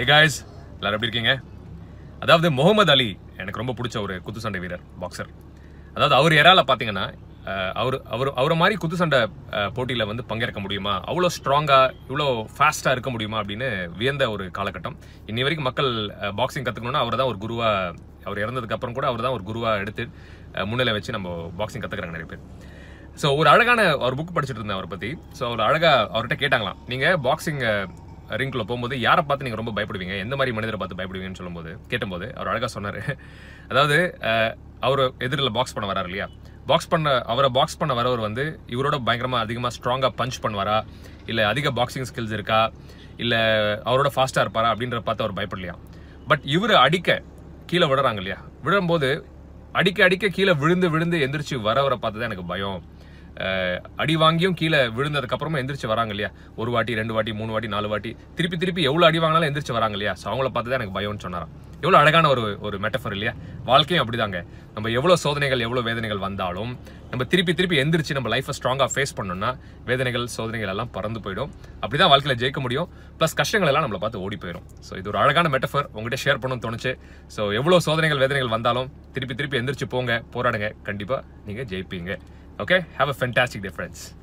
ஏ guys எல்லாரும் எப்படி இருக்கீங்க? அதாவது முகமது அலி எனக்கு ரொம்ப பிடிச்ச ஒரு குத்து சண்டை வீரர் பாக்ஸர் அதாவது அவர் எறால பார்த்தீங்கன்னா அவர் அவர் அவரை மாதிரி குத்து சண்டை போட்டியில் வந்து பங்கேற்க முடியுமா? அவ்வளோ ஸ்ட்ராங்காக இவ்வளோ ஃபாஸ்ட்டாக இருக்க முடியுமா அப்படின்னு வியந்த ஒரு காலகட்டம். இன்னி வரைக்கும் மக்கள் பாக்ஸிங் கற்றுக்கணும்னா அவர் தான் ஒரு குருவாக அவர் இறந்ததுக்கு அப்புறம் கூட அவர் தான் ஒரு குருவாக எடுத்து முன்னிலை வச்சு நம்ம பாக்ஸிங் கற்றுக்குறாங்க நிறைய பேர். ஸோ ஒரு அழகான ஒரு புக் படிச்சுட்டு இருந்தேன் அவரை பற்றி ஸோ அவர் அழகாக அவர்கிட்ட கேட்டாங்களாம் நீங்கள் பாக்ஸிங்கை ரிங்குள்ள போகும்போது யாரை பார்த்து நீங்கள் ரொம்ப பயப்படுவீங்க? எந்த மாதிரி மனிதரை பார்த்து பயப்படுவீங்கன்னு சொல்லும்போது கேட்டும்போது அவர் அழகாக சொன்னார். அதாவது அவர் எதிரில் பாக்ஸ் பண்ண வராரு இல்லையா? பாக்ஸ் பண்ண அவரை பாக்ஸ் பண்ண வரவர் வந்து இவரோட பயங்கரமாக அதிகமாக ஸ்ட்ராங்காக பஞ்ச் பண்ணுவாரா? இல்லை அதிக பாக்ஸிங் ஸ்கில்ஸ் இருக்கா? இல்லை அவரோட ஃபாஸ்ட்டாக இருப்பாரா? அப்படின்ற பார்த்து அவர் பயப்படலையா? பட் இவர் அடிக்க கீழே விடுறாங்க இல்லையா? விழும்போது அடிக்க அடிக்க கீழே விழுந்து விழுந்து எந்திரிச்சு வரவரை பார்த்து தான் எனக்கு பயம். அடி வாங்கியும் கீழே விழுந்ததுக்கப்புறமா எந்திரிச்சு வராங்க இல்லையா? ஒரு வாட்டி ரெண்டு வாட்டி மூணு வாட்டி நாலு வாட்டி. திருப்பி திருப்பி எவ்வளோ அடி வாங்கினாலும் எந்திரிச்சு வராங்க இல்லையா? ஸோ அவங்கள பார்த்து தான் எனக்கு பயம்னு சொன்னாராம். எவ்வளோ அழகான ஒரு ஒரு மெட்டஃபர் இல்லையா? வாழ்க்கையும் அப்படிதாங்க. நம்ம எவ்வளோ சோதனைகள் எவ்வளோ வேதனைகள் வந்தாலும் நம்ம திருப்பி திருப்பி எந்திரிச்சு நம்ம லைஃப்பை ஸ்ட்ராங்காக ஃபேஸ் பண்ணோம்னா வேதனைகள் சோதனைகள் எல்லாம் பறந்து போயிடும். அப்படிதான் வாழ்க்கையில் ஜெயிக்க முடியும். ப்ளஸ் கஷ்டங்கள் எல்லாம் நம்மளை பார்த்து ஓடி போயிடும். ஸோ இது ஒரு அழகான மெட்டஃபர் உங்ககிட்ட ஷேர் பண்ணணும்னு தோணுச்சு. ஸோ எவ்வளோ சோதனைகள் வேதனைகள் வந்தாலும் திருப்பி திருப்பி எந்திரிச்சு போங்க போராடுங்க. கண்டிப்பாக நீங்கள் ஜெயிப்பீங்க. Okay, have a fantastic day, friends.